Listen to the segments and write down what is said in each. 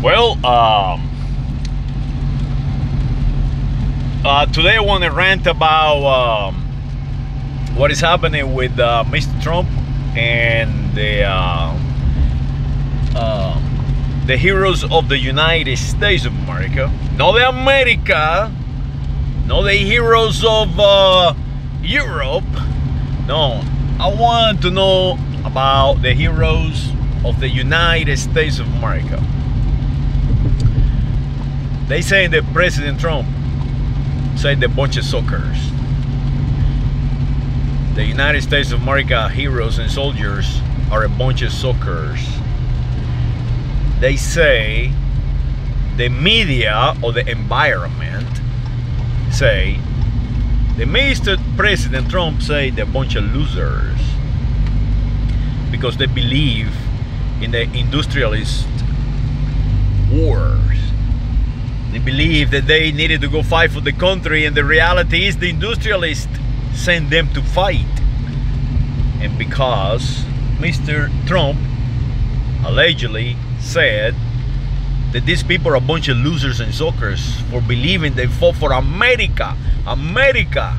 Well, um, uh, today I want to rant about um, what is happening with uh, Mr. Trump and the uh, uh, the heroes of the United States of America, not the America, not the heroes of uh, Europe. No, I want to know about the heroes of the United States of America. They say that President Trump said a bunch of suckers. The United States of America heroes and soldiers are a bunch of suckers. They say the media or the environment say the Mr. President Trump say they're a bunch of losers because they believe in the industrialist wars. They believe that they needed to go fight for the country, and the reality is the industrialists sent them to fight. And because Mr. Trump allegedly said that these people are a bunch of losers and suckers for believing they fought for America. America.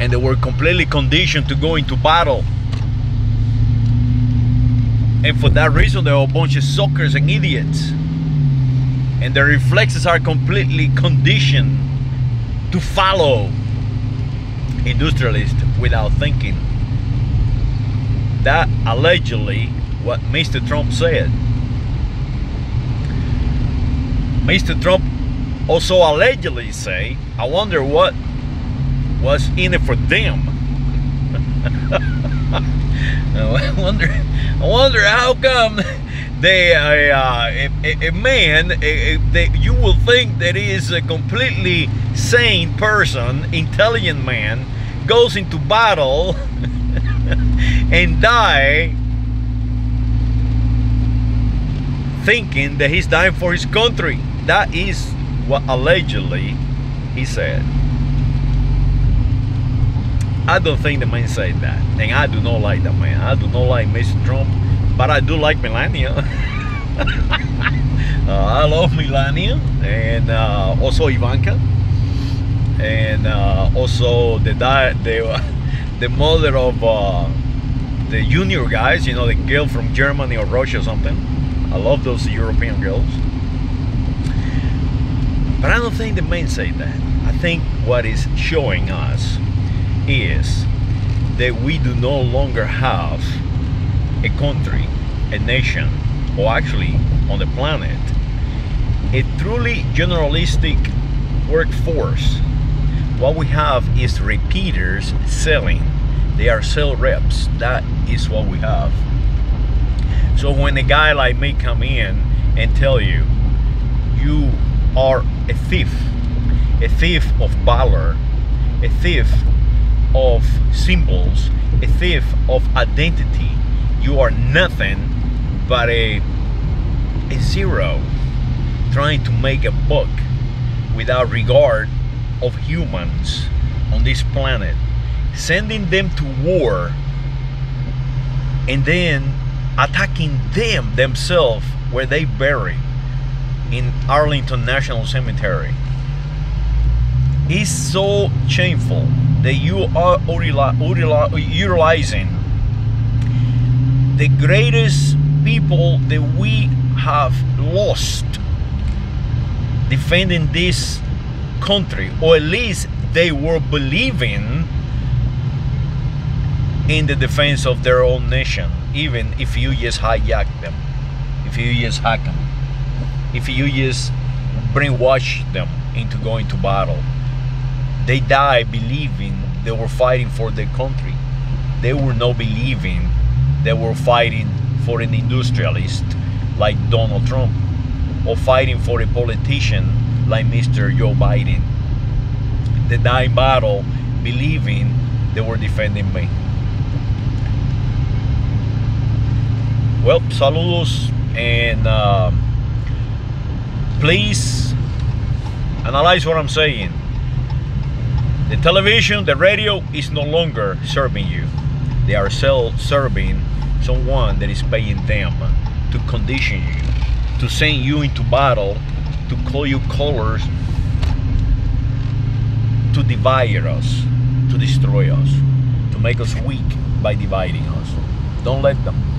And they were completely conditioned to go into battle and for that reason, they're a bunch of suckers and idiots. And their reflexes are completely conditioned to follow industrialists without thinking. That allegedly what Mr. Trump said. Mr. Trump also allegedly say, I wonder what was in it for them. I wonder I wonder how come they uh, a, a, man a, they, you will think that he is a completely sane person, intelligent man, goes into battle and die thinking that he's dying for his country. That is what allegedly he said. I don't think the man said that. And I do not like that man. I do not like Mr. Trump, but I do like Melania. uh, I love Melania and uh, also Ivanka. And uh, also the the the mother of uh, the junior guys, you know, the girl from Germany or Russia or something. I love those European girls. But I don't think the man said that. I think what is showing us is that we do no longer have a country, a nation, or actually on the planet, a truly journalistic workforce. What we have is repeaters selling. They are sales reps. That is what we have. So when a guy like me come in and tell you, you are a thief, a thief of valor, a thief of symbols, a thief of identity. You are nothing but a, a zero trying to make a buck without regard of humans on this planet, sending them to war and then attacking them themselves where they bury in Arlington National Cemetery. It's so shameful that you are utilizing the greatest people that we have lost defending this country, or at least they were believing in the defense of their own nation, even if you just hijack them, if you just hack them, if you just brainwash them into going to battle. They die believing they were fighting for their country. They were not believing they were fighting for an industrialist like Donald Trump or fighting for a politician like Mr. Joe Biden. They died battle believing they were defending me. Well, saludos and uh, please analyze what I'm saying. The television, the radio is no longer serving you. They are self-serving someone that is paying them to condition you, to send you into battle, to call you colors, to divide us, to destroy us, to make us weak by dividing us. Don't let them.